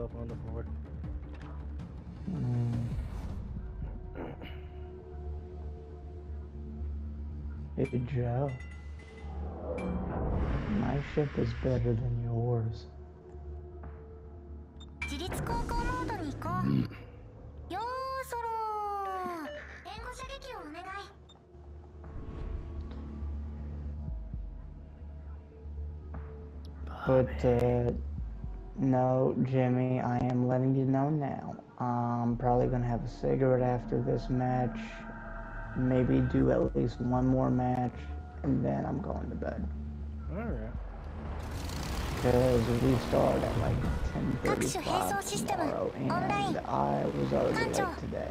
myself on the board. Mm. Hey, Joe. My ship is better than yours. Mm. but uh, no, Jimmy, I am letting you know now. I'm probably going to have a cigarette after this match. Maybe do at least one more match, and then I'm going to bed. Alright. Because we start at like 10.35 tomorrow, and I was already late today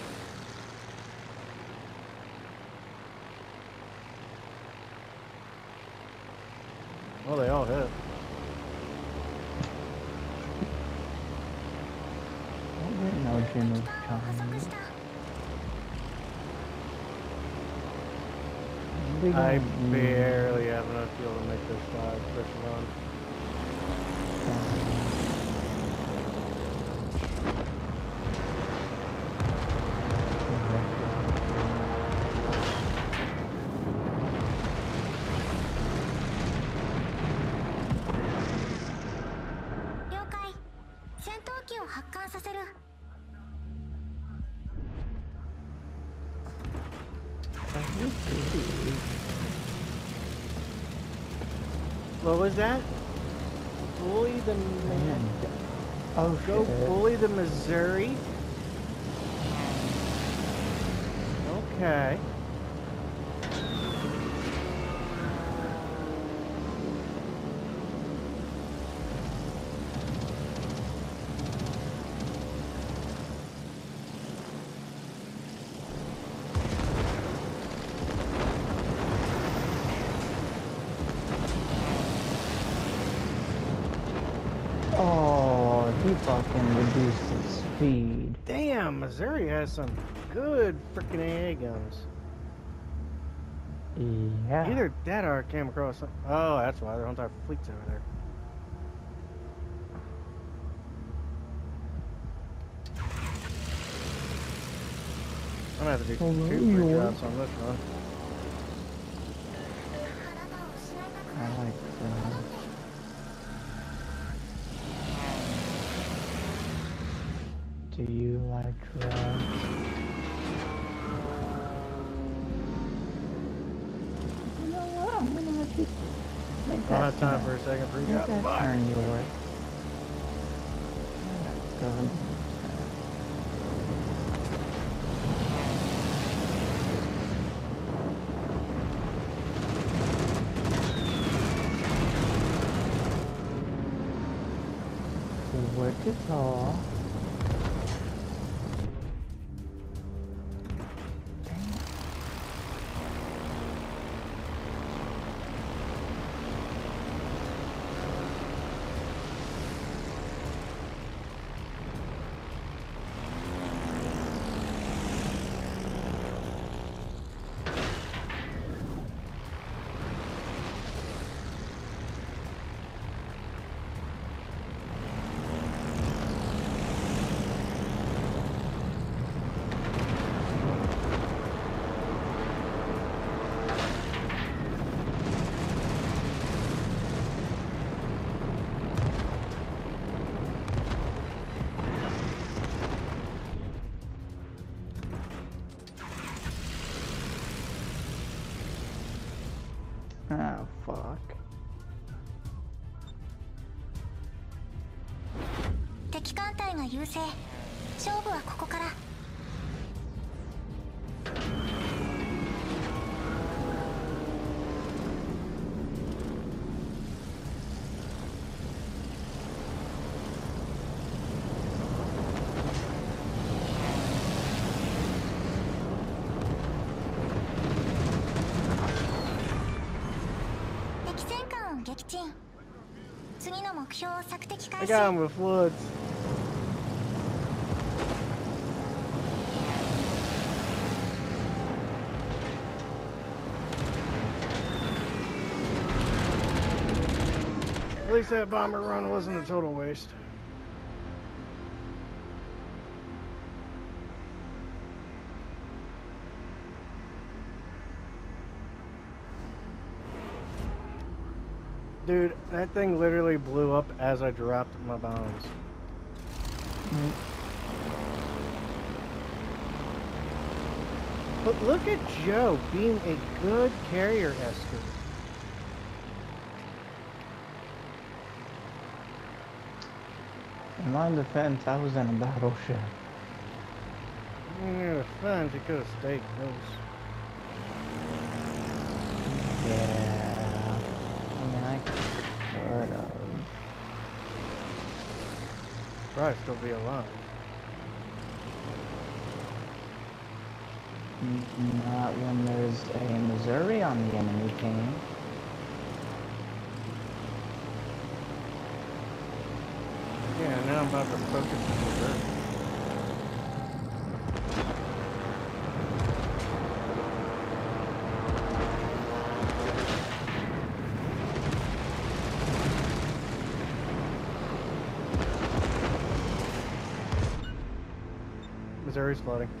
I bear. Mm. What was that? Bully the man. Oh, Go shit. bully the Missouri. Okay. Damn, Missouri has some good freaking AA guns. Yeah. Either that or I came across. Some... Oh, that's why their our fleet's over there. I'm gonna have to do Hello, two free jobs on this one. I like that. You like? I'm gonna that I don't have time for a second for you. Make that Bye. turn. Go ahead. Work it all. 優勢。勝負はここから。敵戦艦を撃沈。次の目標を索敵開始 I got him with Woods. At least that bomber run wasn't a total waste. Dude, that thing literally blew up as I dropped my bombs. But look at Joe being a good carrier escort. In my defense, I was in a battleship. Yeah, fun. You could have stayed close. Yeah. I mean, I could have. Probably still be alive. N- Not when there's a Missouri on the enemy team. Yeah, now I'm about to focus on Missouri. Missouri's flooding.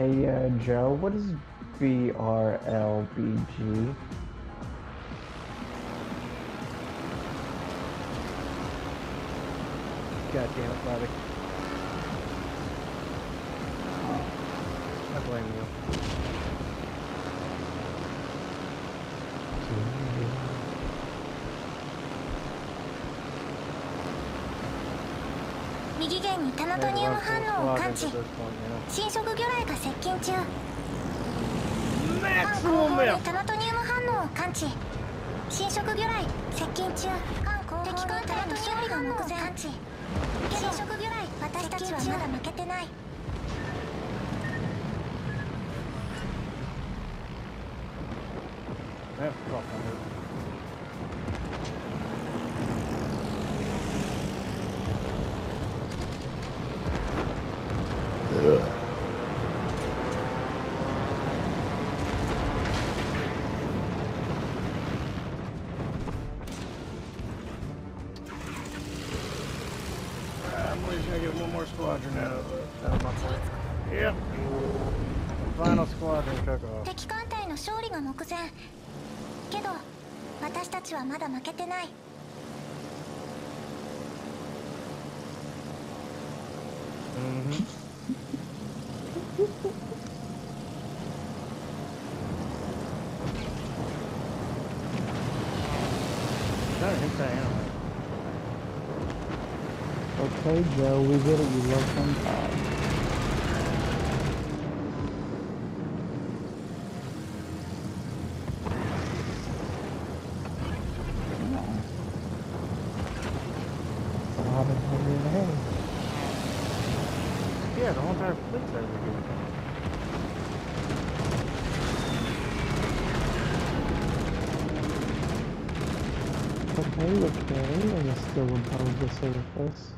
Hey, uh, Joe, what is BRLBG? God damn it, Bobby. I blame you. 反応を感知侵食魚雷が接近中 know. 艦後 Maximum 方でタナトニウム反応を感知侵食魚雷接近中敵艦隊の勝利が目前感知侵食魚雷私たちはまだ負けてない勝利が目前けど私たちはまだ負けてない Mm-hmm. Trying to hit that animal. Okay, Joe, we get it. You love some the surface.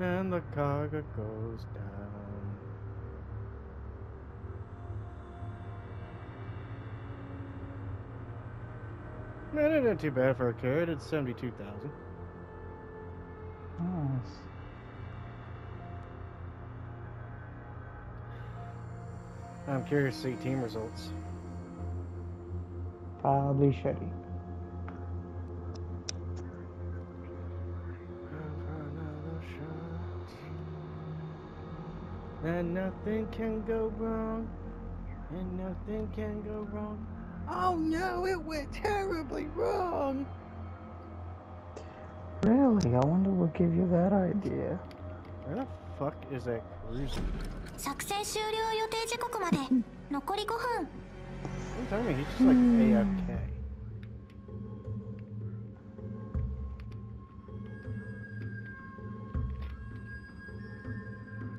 And the cargo goes down. Man, it ain't too bad for a carrot. It's 72,000. Nice. I'm curious to see team results. Probably shitty. And nothing can go wrong. And nothing can go wrong. Oh no, it went terribly wrong. Really? I wonder what gave you that idea. Where the fuck is that cruiser? 作戦終了予定時刻まで残り5分?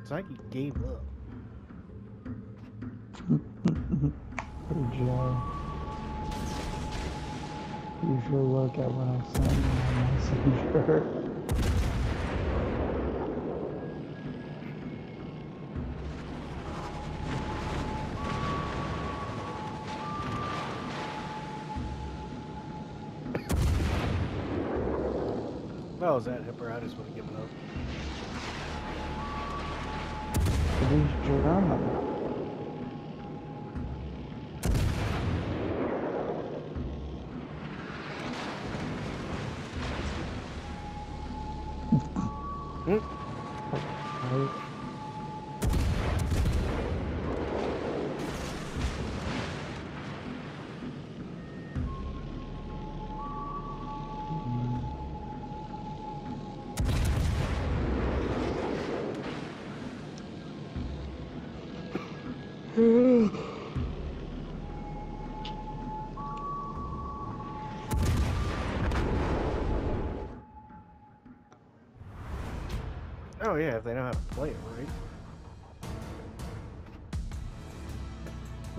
It's like he gave up. Poor Joe. You should look at what I sent you on Messenger. Is that Hipparitis would have given up.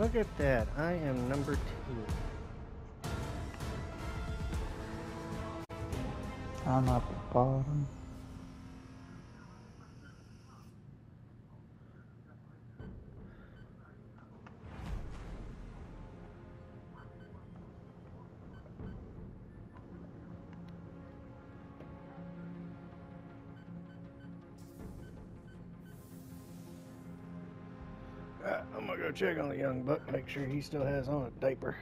Look at that. I am number two. I'm at the bottom. Check on the young buck, make sure he still has on a diaper.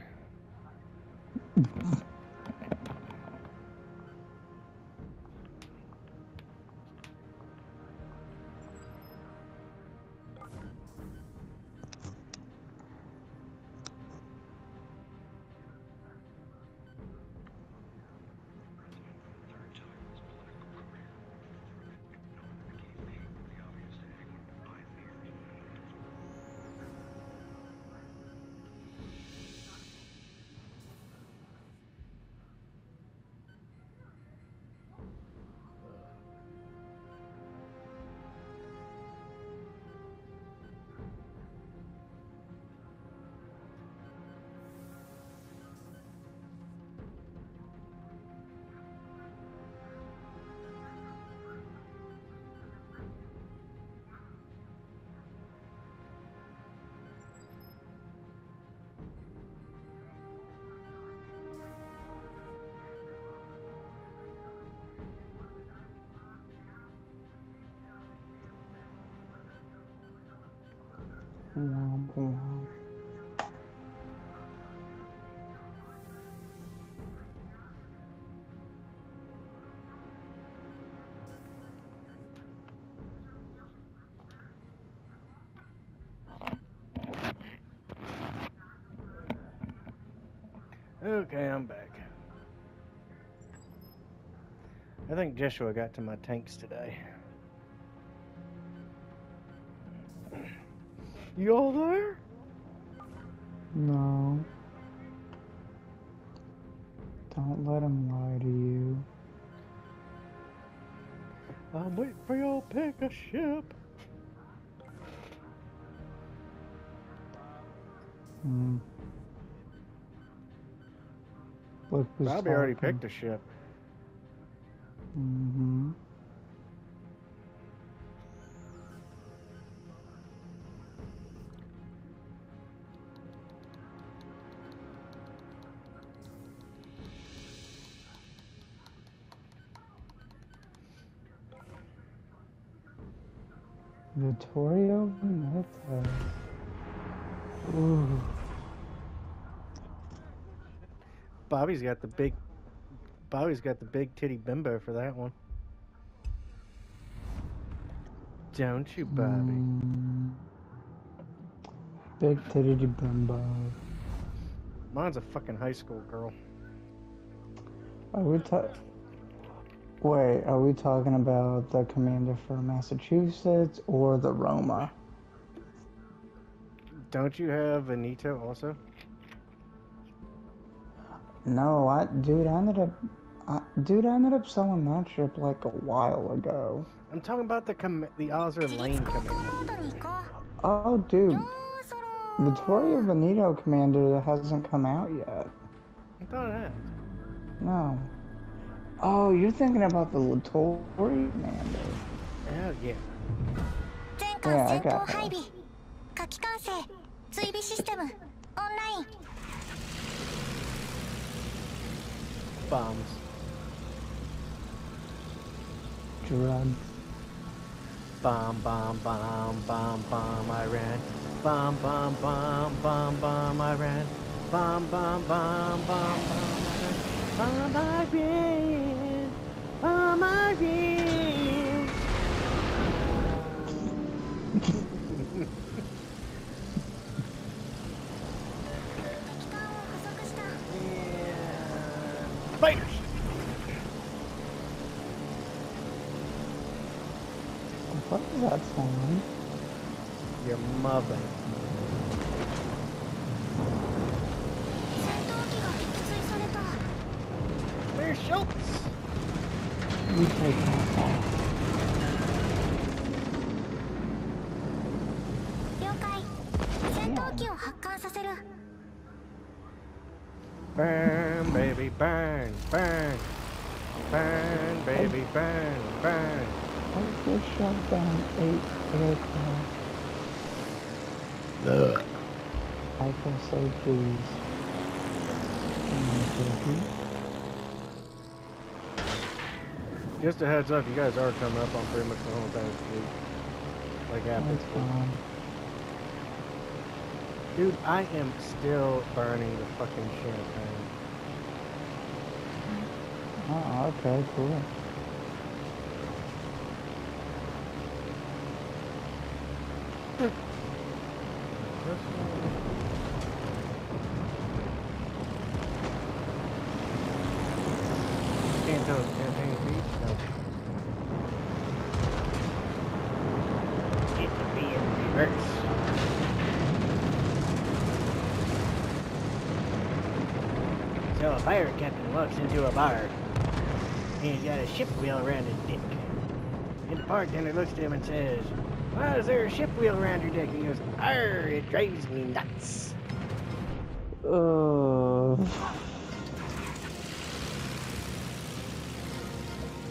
Okay, I'm back. I think Joshua got to my tanks today. You all there? No. Don't let him lie to you. I'm waiting for y'all to pick a ship. Hmm. Look Bobby already picked a ship. Mm-hmm. Vittorio. Ooh. Bobby's got the big. Bobby's got the big titty bimbo for that one. Don't you, Bobby? Mm. Big titty bimbo. Mine's a fucking high school girl. Are we ta- Wait, are we talking about the commander for Massachusetts or the Roma? Don't you have Anito also? No, I dude, I ended up, I, dude, I ended up selling that ship like a while ago. I'm talking about the com the Azur Lane commander. Oh, dude, the Veneto commander hasn't come out yet. I thought it had. No. Oh, you're thinking about the Littori Commander. Hell yeah. 全 Yeah, I 艦戦 got 闘 that. 配備火器管制追尾システムオンライン Bombs. Drugs. Bomb, bomb, bomb, bomb, bomb, Iran. Bomb, bomb, bomb, bomb, bomb, Iran. Bomb, bomb, bomb, bomb, bomb, Iran. Bomb, shot down eight aircraft. Ugh. I can so pleased. Mm, Just a heads up, you guys are coming up on pretty much the whole time. Like after Dude, I am still burning the fucking champagne. Oh, okay, cool. Can't tell it's champagne beach? No. Get the B in reverse. So a pirate captain walks into a bar. And he's got a ship wheel around his dick. And the bartender looks at him and says, Why is there a ship wheel around your dick? And he goes, Arr, it drives me nuts. Oh.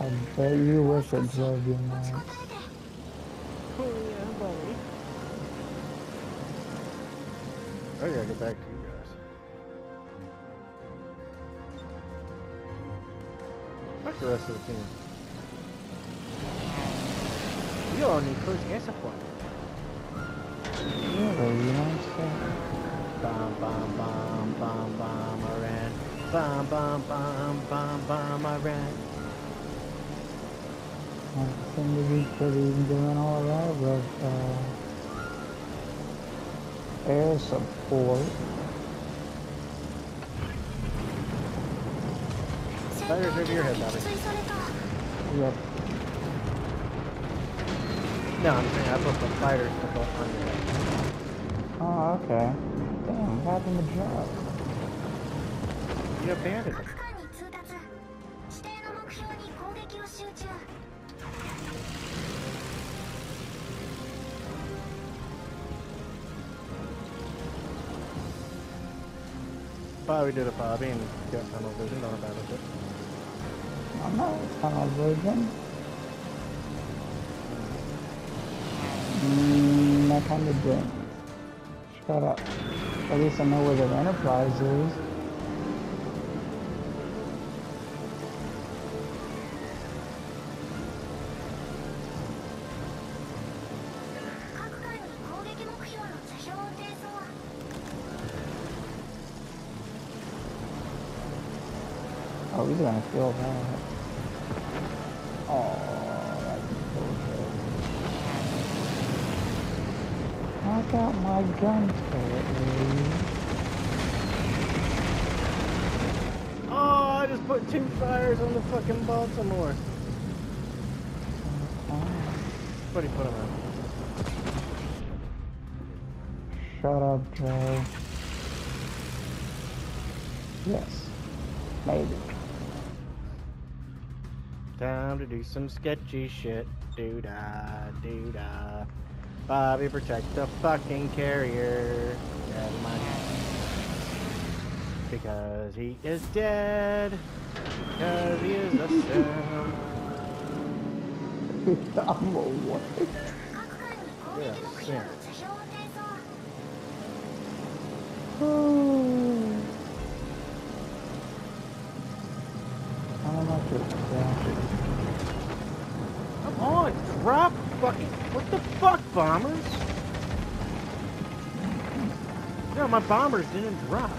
I bet you wish it drove you nuts. Oh, yeah, buddy. I gotta get back to you guys. Fuck the rest of the team. You all need close air support. Really, you don't say. Bum bum bum bum bum Iran. Bum bum bum bum bum Iran. I seem to be pretty doing all right with uh, air support. Right over your head, Bobby. Yep. No, I'm saying I put the fighters to on your head. Oh, okay. Damn, what happened to Joe? You abandoned him. Bobby did a Bobby and got tunnel vision on a battleship no television. Mm, I kind of didn't. Shut up. At least I know where the Enterprise is. Oh, he's gonna feel that. Got my gun turret, Oh, I just put two fires on the fucking Baltimore. Do you put them on? Shut up, Joe. Yes. Maybe. Time to do some sketchy shit. Do da, doo da. Bobby, protect the fucking carrier. Never mind. Because he is dead. Because he is a son. I'm a what? Yeah, yeah. Oh. I'm not sure. Come on, drop what the fuck, bombers? No, my bombers didn't drop.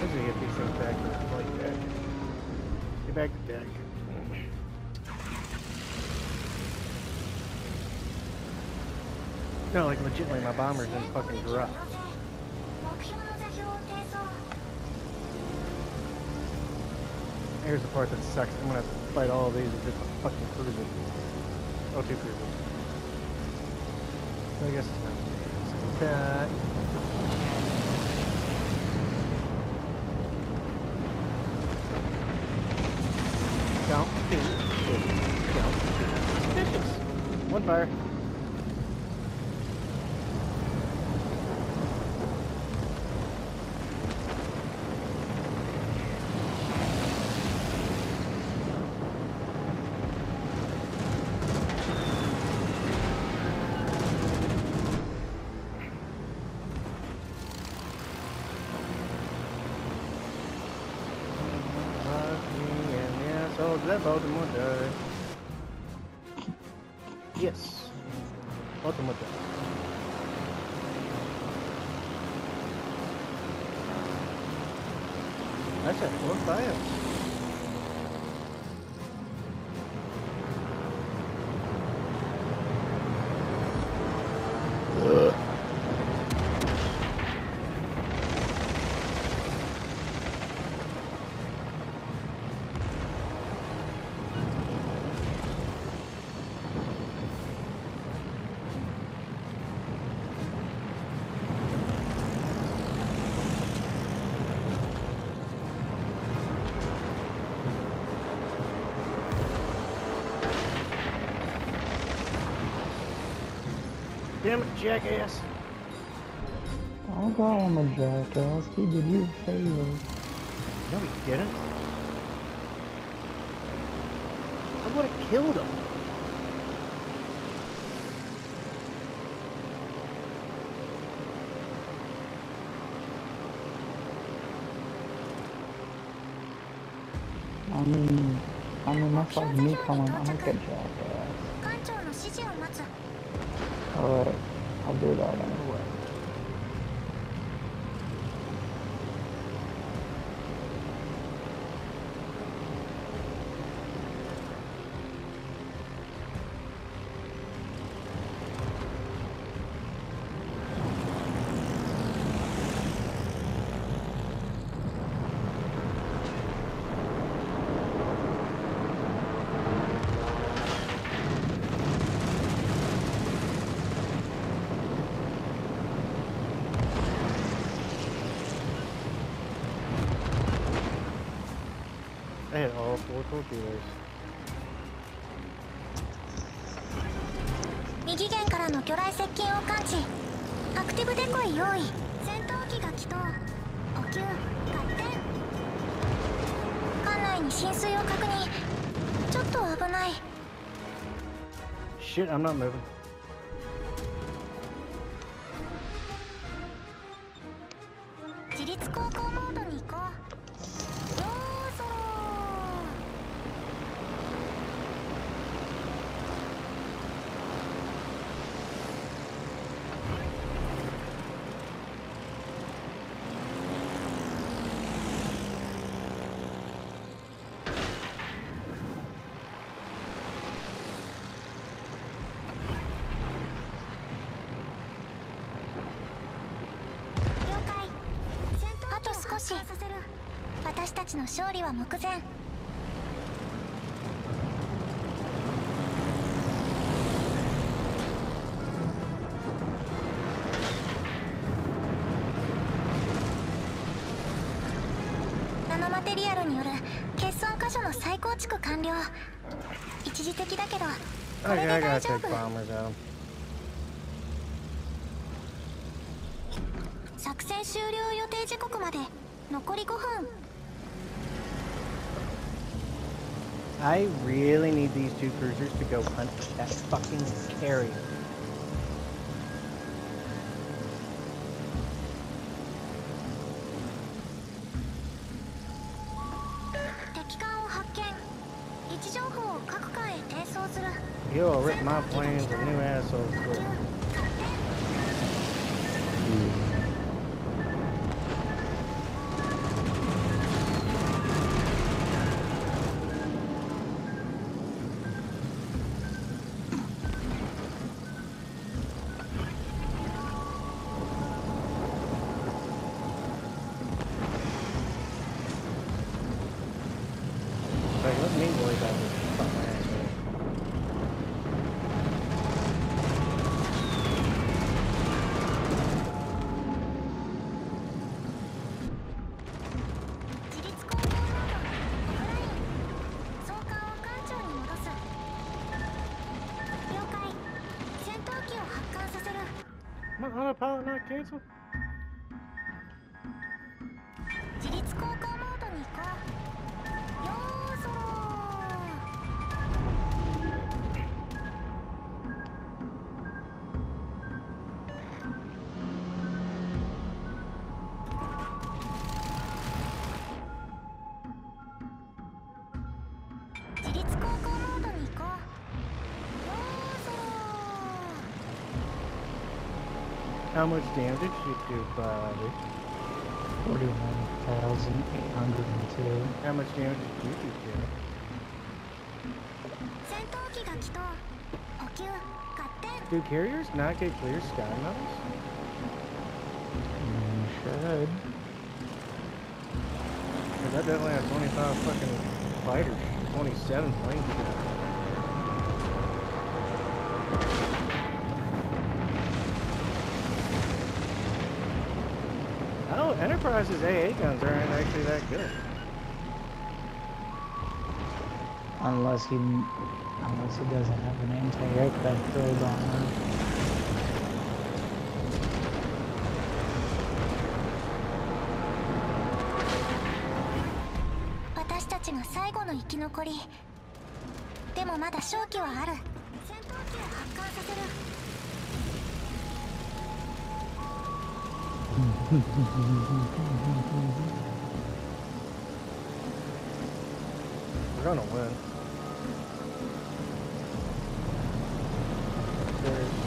Let's get these things back to deck. Get back to deck. No, like legitimately, my bombers didn't fucking drop. Here's the part that sucks. I'm gonna have to fight all of these with just a fucking cruiser. Oh, two cruisers. So I guess it's not. That. Be suspicious. Don't be suspicious. One fire. Fuck me and that Baltimore died. Yes. Baltimore died. That's a four fire. jackass. I don't call him a jackass. He did you a favor. No, he didn't. I would have killed him. I mean, I mean, that's like me coming. I'm a good jackass. Alright. I'll do that anyway. I four torpedoes. 右舷からの魚雷接近を感知。アクティブデコイ用意。戦闘機が起動補給合点。艦内に浸水を確認。ちょっと危ない。Shit, I'm not moving. たちの勝利は目前。ナノマテリアルによる欠損箇所の再構築完了。一時的だけどこれで大丈夫.作戦終了予定時刻まで。残り I really need these two cruisers to go hunt that fucking area. You'll rip my plans with new assholes. My autopilot not canceled? How much damage did you do, buddy? 41,802. How much damage did you do, Jimmy? 戦闘機が来と補給合点 Do carriers not get clear sky medals? You should. Because I definitely have 25 fucking fighters, 27 planes. Enterprise's AA guns aren't actually that good. Unless he, unless he doesn't have an anti-aircraft build on him.「私たちが最後の生き残り」でもまだ勝機はある戦闘機を発艦させる We're gonna win.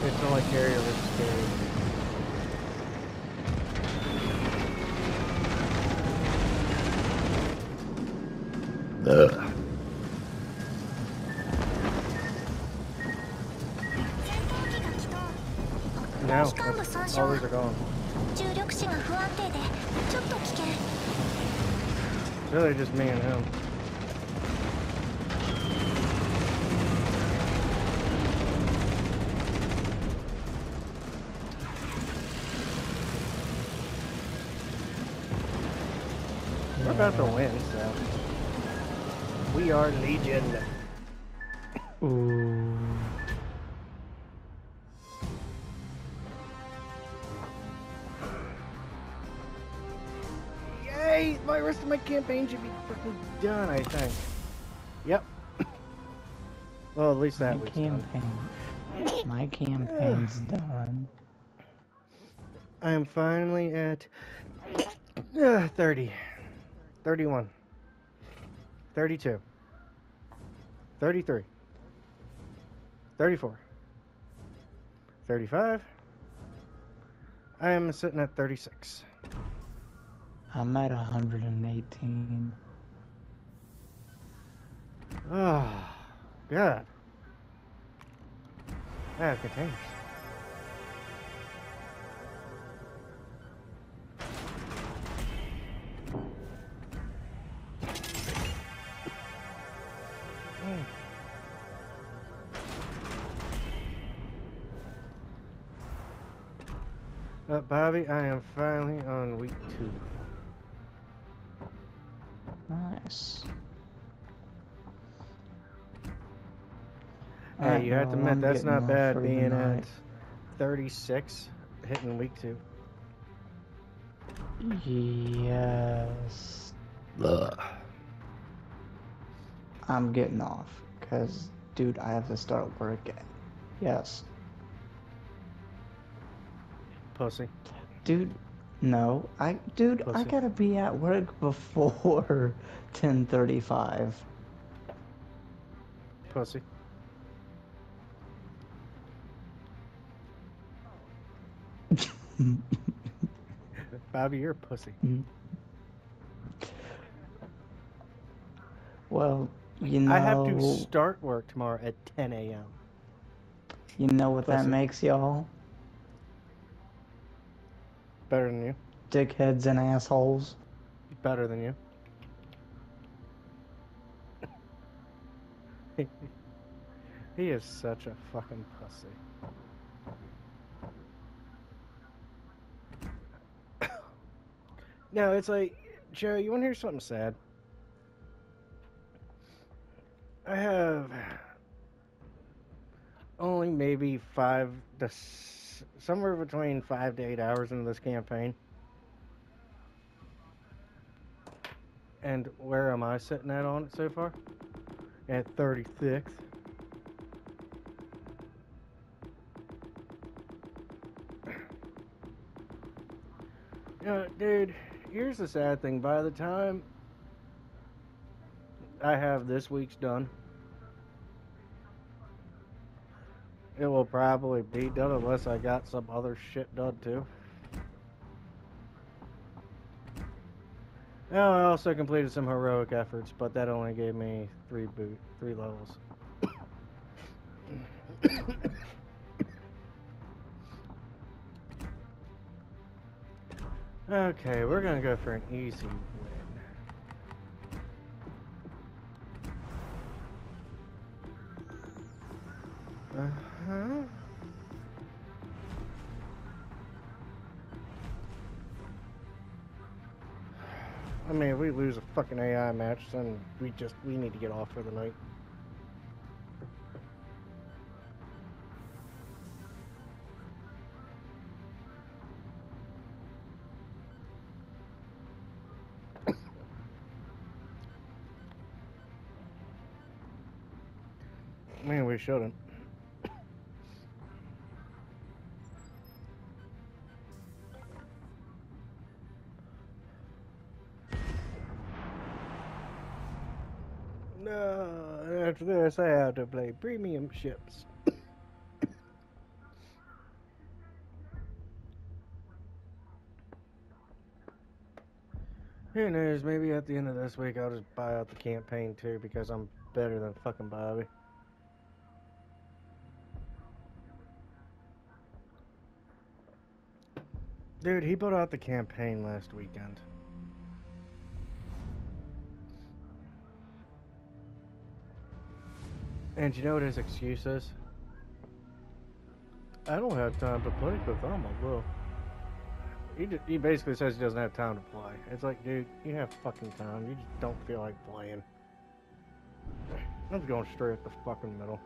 It's only carrier versus carrier. Ugh. Now, all these are gone. 重力子が不安定でちょっと危険 It's really just me and him. We're about to win, so. We are Legion. Ooh. Rest of my campaign should be freaking done, I think. Yep. well, at least that My was done. campaign. My campaign's done. I am finally at uh, 30, 31, 32, 33, 34, 35. I am sitting at 36. I'm at 118. Oh, ah, good. Yeah, good continues. Hmm. Up, Bobby, I am finally on week two. Nice. Hey, you have to well, admit that's not bad being at 36, hitting week two. Yes. I'm getting off. Because, dude, I have to start work at. Yes. Pussy. Dude, no. I dude, I Pussy. gotta be at work before 10:35. Pussy. Bobby, you're a pussy. Mm-hmm. well, you know, I have to start work tomorrow at 10 a.m. you know what that makes y'all? Better than you. Dickheads and assholes. Better than you. he is such a fucking pussy. no, it's like, Joe, you want to hear something sad? I have only maybe five to somewhere between five to eight hours into this campaign. And where am I sitting at on it so far? At 36th. You know, dude, here's the sad thing. By the time I have this week's done, it will probably be done unless I got some other shit done too. Oh, I also completed some heroic efforts, but that only gave me three boot, three levels. okay, we're gonna go for an easy win. Uh huh. I mean, if we lose a fucking AI match, then we just we need to get off for the night. Man, we shouldn't. No, after this I have to play premium ships. Who knows, maybe at the end of this week I'll just buy out the campaign too because I'm better than fucking Bobby. Dude, he put out the campaign last weekend. And you know what his excuse is? I don't have time to play because I'm. He, ju- he basically says he doesn't have time to play. It's like, dude, you have fucking time. You just don't feel like playing. I'm just going straight at the fucking middle.